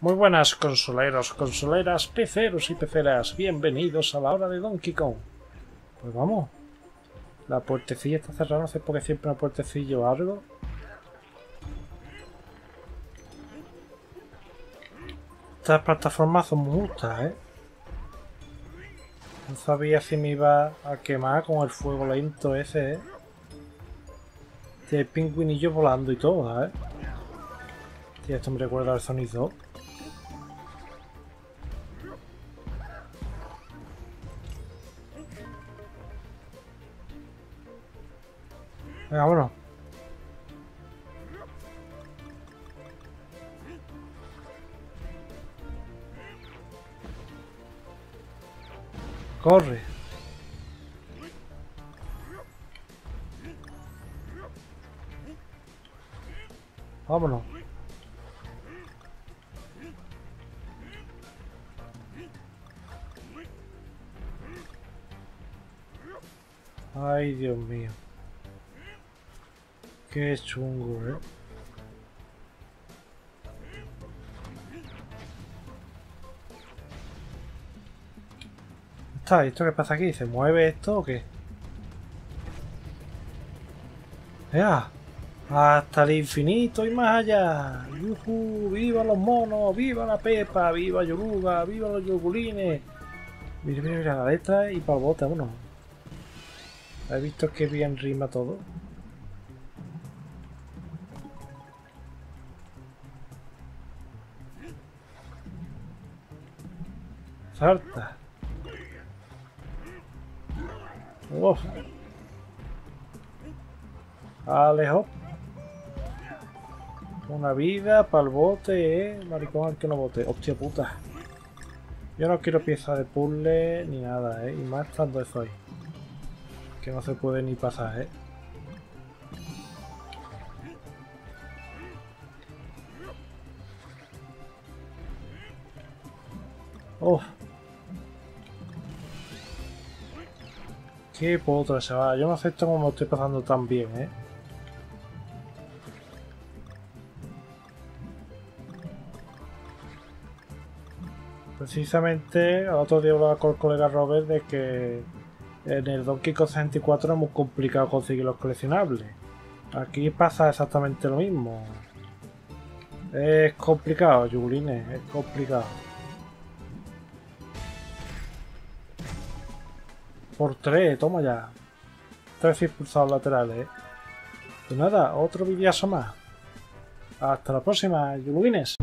Muy buenas consoleros, consoleras, peceros y peceras. Bienvenidos a la hora de Donkey Kong. Pues vamos. La puertecilla está cerrada, no sé por qué siempre una puertecilla o algo. Estas plataformas son muchas, ¿eh? No sabía si me iba a quemar con el fuego lento ese, ¿eh? De pingüinillo volando y todo, ¿eh? Tío, esto me recuerda al Sonic 2. Venga. Corre. Vámonos. Ay, Dios mío. Qué chungo, eh. Está, ¿esto qué pasa aquí? ¿Se mueve esto o qué? ¡Ya! Hasta el infinito y más allá. ¡Yujú! ¡Viva los monos! ¡Viva la Pepa! ¡Viva Yoruga! ¡Viva los yogurines! Mira, mira, mira, la letra y para bote, bueno. ¿Has visto que bien rima todo? Salta. Uf. Alejo. Una vida para el bote, eh. Maricón al que no bote. Hostia puta. Yo no quiero piezas de puzzle ni nada, eh. Y más estando eso ahí. Que no se puede ni pasar, eh. Oh. Qué chaval. Yo no acepto como me estoy pasando tan bien, ¿eh? Precisamente, otro día hablaba con el colega Robert de que en el Donkey Kong 64 es muy complicado conseguir los coleccionables. Aquí pasa exactamente lo mismo. Es complicado, Yugurines, es complicado. Por tres, toma ya. Tres impulsados laterales. Pues nada, otro videazo más. Hasta la próxima, Yulubines.